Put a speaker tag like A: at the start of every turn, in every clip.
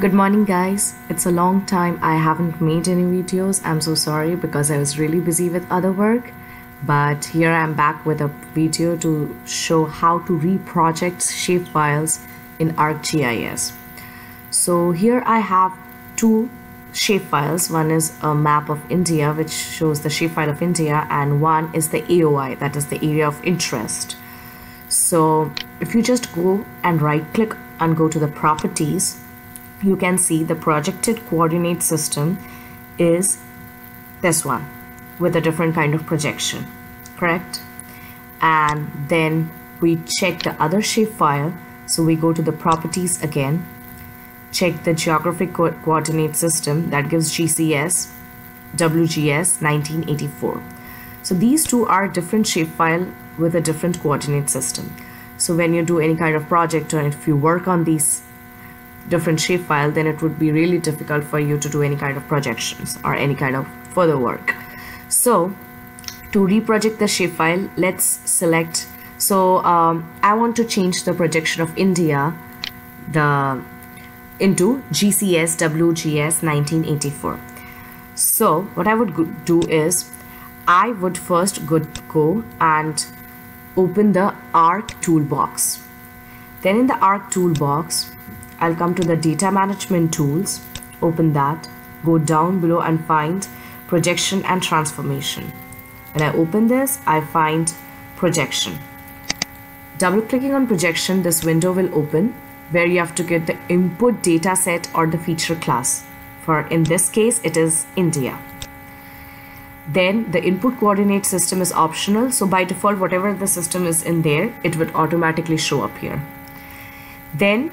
A: Good morning, guys. It's a long time I haven't made any videos. I'm so sorry because I was really busy with other work. But here I'm back with a video to show how to reproject shapefiles in ArcGIS. So here I have two shapefiles. One is a map of India, which shows the shapefile of India, and one is the AOI, that is the area of interest. So if you just go and right click and go to the properties, you can see the projected coordinate system is this one with a different kind of projection correct? And then we check the other shapefile so we go to the properties again check the geographic co coordinate system that gives GCS WGS 1984 so these two are different shapefile with a different coordinate system. So when you do any kind of project or if you work on these different shapefile, then it would be really difficult for you to do any kind of projections or any kind of further work. So to reproject the shapefile, let's select. So um, I want to change the projection of India the into GCS WGS 1984. So what I would do is I would first go, go and open the ArcToolbox. Then in the ArcToolbox, I'll come to the data management tools, open that, go down below and find projection and transformation. When I open this, I find projection. Double clicking on projection, this window will open where you have to get the input data set or the feature class. For in this case, it is India. Then the input coordinate system is optional. So by default, whatever the system is in there, it would automatically show up here. Then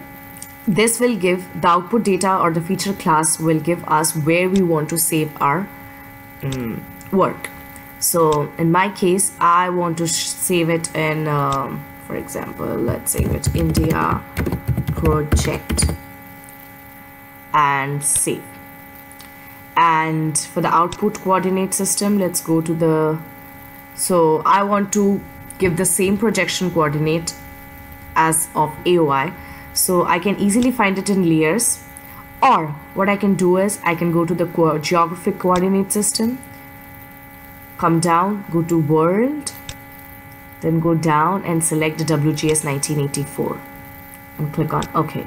A: this will give the output data or the feature class will give us where we want to save our um, work. So in my case I want to save it in um, for example let's save it India project and save. And for the output coordinate system let's go to the so I want to give the same projection coordinate as of AOI so I can easily find it in layers. Or what I can do is I can go to the geographic coordinate system come down go to world then go down and select the WGS 1984 and click on OK.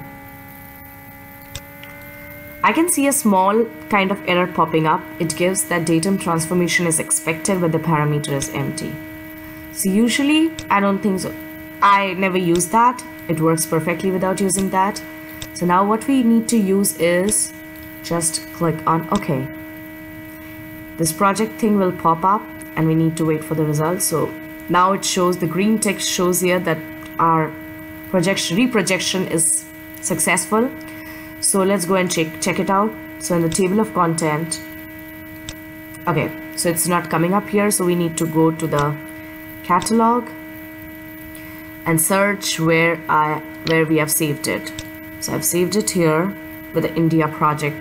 A: I can see a small kind of error popping up. It gives that datum transformation is expected but the parameter is empty. So usually I don't think so. I never use that it works perfectly without using that. So now what we need to use is just click on OK. This project thing will pop up and we need to wait for the results. So now it shows the green text shows here that our projection reprojection is successful. So let's go and check check it out. So in the table of content okay so it's not coming up here. So we need to go to the catalog and search where I where we have saved it. So I've saved it here with the India project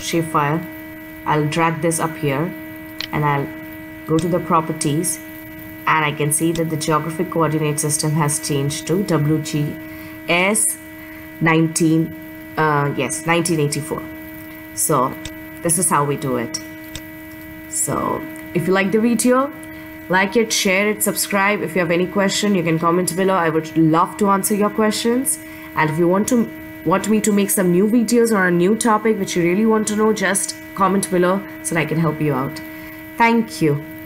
A: shapefile I'll drag this up here and I'll go to the properties and I can see that the geographic coordinate system has changed to WGS 19 uh, yes 1984 so this is how we do it. So if you like the video like it share it subscribe. If you have any question you can comment below. I would love to answer your questions. And if you want to want me to make some new videos or a new topic which you really want to know just comment below so i can help you out. Thank you